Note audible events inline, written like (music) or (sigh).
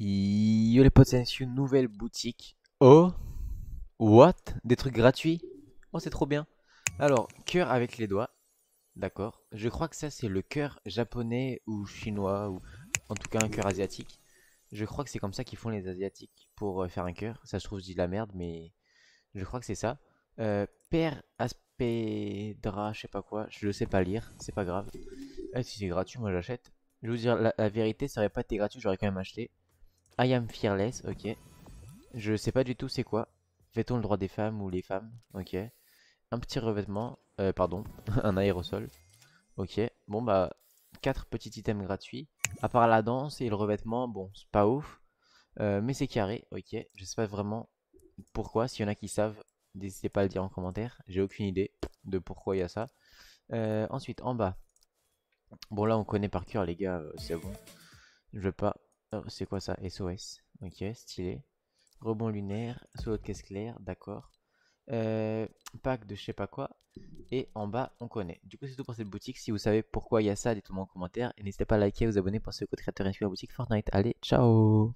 Yo les potes, c'est une nouvelle boutique. Oh, what? Des trucs gratuits? Oh, c'est trop bien. Alors, cœur avec les doigts. D'accord. Je crois que ça, c'est le cœur japonais ou chinois, ou en tout cas un cœur asiatique. Je crois que c'est comme ça qu'ils font les asiatiques pour euh, faire un cœur. Ça, je trouve, je dis de la merde, mais je crois que c'est ça. Euh, Père Aspedra, je sais pas quoi, je ne sais pas lire, c'est pas grave. Eh, si c'est gratuit, moi j'achète. Je vais vous dire la, la vérité, ça aurait pas été gratuit, j'aurais quand même acheté. I am fearless, ok. Je sais pas du tout c'est quoi. Fait-on le droit des femmes ou les femmes Ok. Un petit revêtement, euh, pardon, (laughs) un aérosol. Ok, bon bah, quatre petits items gratuits. À part la danse et le revêtement, bon, c'est pas ouf. Euh, mais c'est carré, ok. Je sais pas vraiment pourquoi. S'il y en a qui savent, n'hésitez pas à le dire en commentaire. J'ai aucune idée de pourquoi il y a ça. Euh, ensuite, en bas. Bon là, on connaît par cœur les gars, euh, c'est bon. Je veux pas Oh, c'est quoi ça? SOS. Ok, stylé. Rebond lunaire, solo de caisse claire, d'accord. Euh, pack de je sais pas quoi. Et en bas, on connaît. Du coup, c'est tout pour cette boutique. Si vous savez pourquoi il y a ça, dites-le moi en commentaire. Et n'hésitez pas à liker, vous abonner pour ce code créateur inscrit à la boutique Fortnite. Allez, ciao